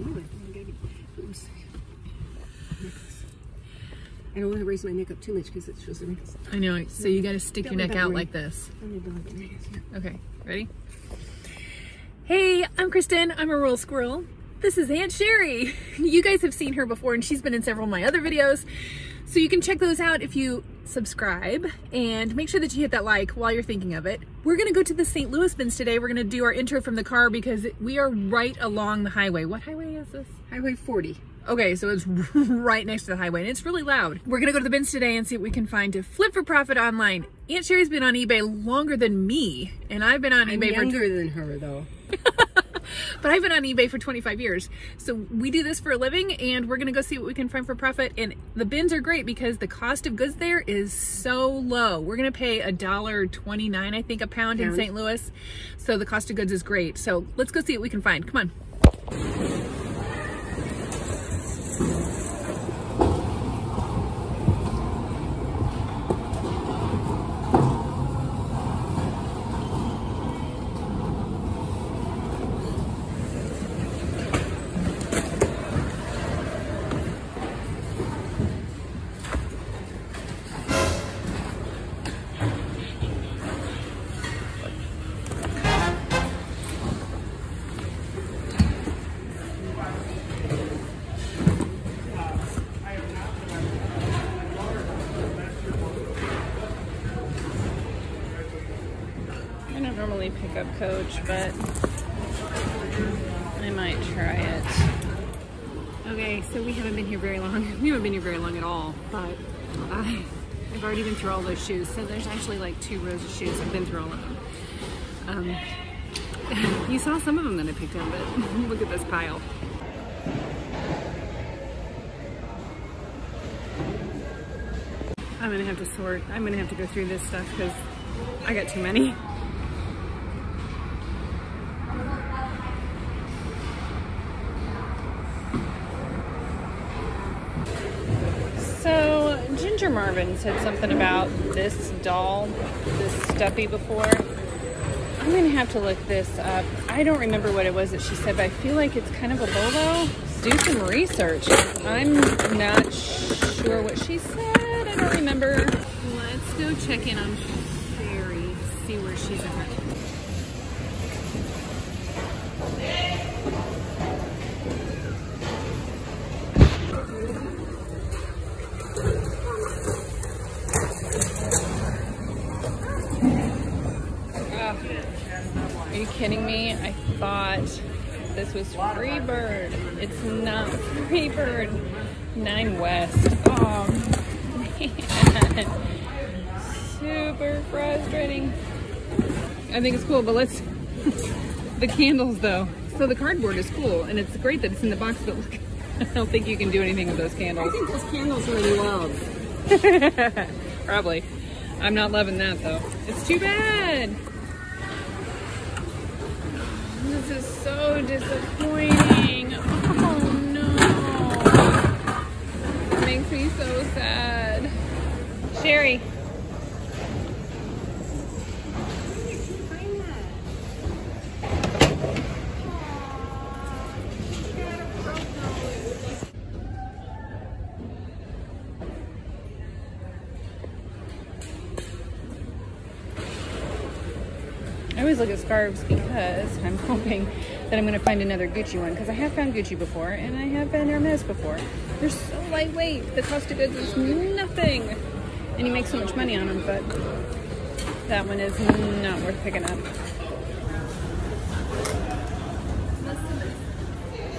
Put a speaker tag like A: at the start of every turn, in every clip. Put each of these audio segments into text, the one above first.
A: I gotta Oops. Necklace. I don't want to raise my neck up too much because it shows the wrinkles.
B: I know. So you got to stick your neck out like this.
A: I need belly button rings, yeah.
B: Okay, ready? Hey, I'm Kristin. I'm a rural squirrel. This is Aunt Sherry. You guys have seen her before and she's been in several of my other videos. So you can check those out if you subscribe and make sure that you hit that like while you're thinking of it. We're gonna go to the St. Louis bins today. We're gonna do our intro from the car because we are right along the highway. What highway is this?
A: Highway 40.
B: Okay, so it's right next to the highway and it's really loud. We're gonna go to the bins today and see what we can find to flip for profit online. Aunt Sherry's been on eBay longer than me, and I've been on
A: I'm
B: eBay for
A: younger than her though.
B: but I've been on eBay for 25 years. So we do this for a living and we're gonna go see what we can find for profit. And the bins are great because the cost of goods there is so low. We're gonna pay a dollar 29, I think, a pound in St. Louis. So the cost of goods is great. So let's go see what we can find. Come on.
C: Normally pick up Coach, but I might try it.
B: Okay, so we haven't been here very long. We haven't been here very long at all, but I've already been through all those shoes. So there's actually like two rows of shoes. I've been through all of them. Um, you saw some of them that I picked up, but look at this pile. I'm gonna have to sort. I'm gonna have to go through this stuff because I got too many.
C: Marvin said something about this doll, this stuffy before. I'm gonna have to look this up. I don't remember what it was that she said, but I feel like it's kind of a BOLO. Do some research. I'm not sure what she said. I don't remember.
B: Let's go check in on Sherry, see where she's at.
C: Are you kidding me? I thought this was Freebird. It's not Freebird. Nine West. Oh man. Super frustrating.
B: I think it's cool, but let's. the candles, though. So the cardboard is cool, and it's great that it's in the box, but look, I don't think you can do anything with those candles.
A: I think those candles are in love.
B: Probably. I'm not loving that, though. It's too bad. This is so disappointing. Oh no. It makes me so sad. Sherry.
C: I always look at scarves because I'm hoping that I'm going to find another Gucci one because I have found Gucci before and I have found Hermes before. They're so lightweight. The cost of goods is nothing. And you make so much money on them, but that one is not worth picking up.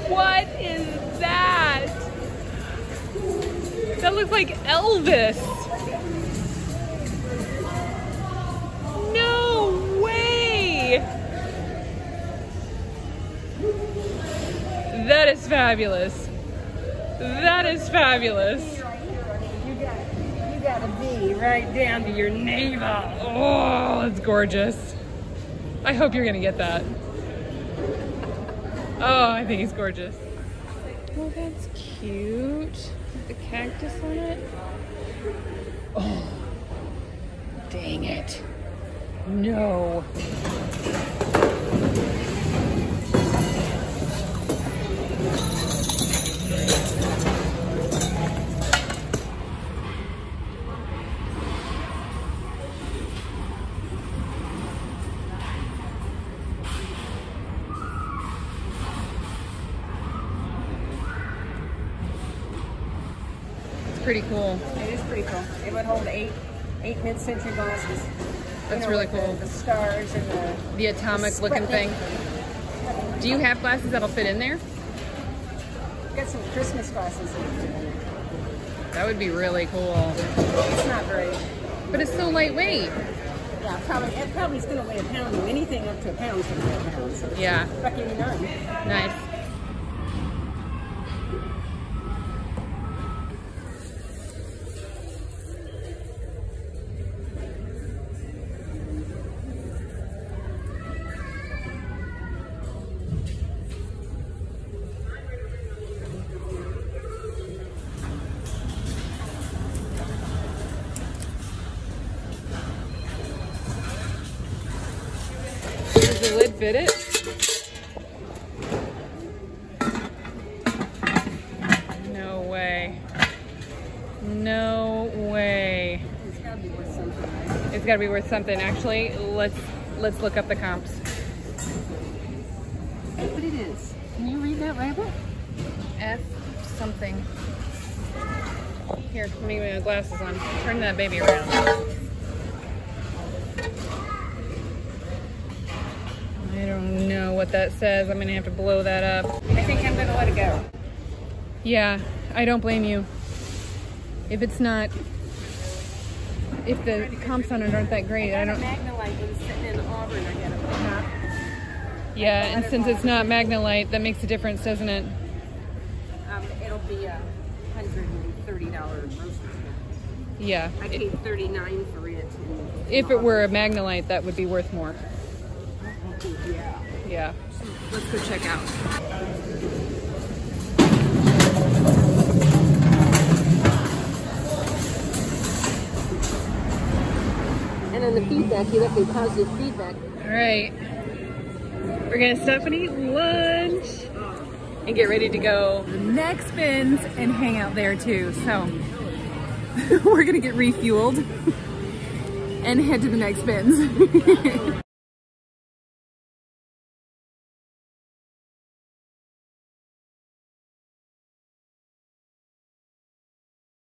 B: What is that? That looks like Elvis. Fabulous. That is fabulous.
A: You got, you got a V right down to your navel.
B: Oh, it's gorgeous. I hope you're gonna get that. Oh, I think he's gorgeous.
C: Oh, that's cute. With the cactus on it. Oh, dang it. No.
B: Pretty cool.
A: It is pretty cool. It would hold eight eight mid-century glasses. You
B: That's
A: know,
B: really cool.
A: The, the stars and the
B: The atomic looking thing. Do you have glasses that'll fit in there?
A: got some Christmas glasses.
B: That would be really cool.
A: It's not very.
B: But it's so lightweight.
A: Yeah, probably it probably is going to weigh a pound. Anything up to a pound is gonna weigh a pound. So
B: Yeah.
A: Fucking nine.
B: Nice. Fit it? No way. No way.
A: It's gotta be worth something.
B: It's got to be worth something. Actually, let's let's look up the comps.
A: But it is. Can you read that rabbit?
B: F something. Here, let me get my glasses on. Turn that baby around. I don't know what that says. I'm gonna have to blow that up.
A: I think I'm gonna let it go.
B: Yeah, I don't blame you. If it's not, if the comps on it aren't that great, I don't.
A: Magnalite was sitting in Auburn. I got a not.
B: Yeah, and since it's not Magnalite, that makes a difference, doesn't it?
A: Um, it'll be a hundred and thirty dollar grocery store.
B: Yeah.
A: I paid thirty nine for it.
B: If it were a Magnalite, that would be worth more.
A: Yeah.
B: Yeah. Let's go check out.
A: And on the feedback, he left me positive feedback.
B: All right. We're gonna stop and eat lunch and get ready to go.
D: next bins and hang out there too. So we're gonna get refueled and head to the next bins.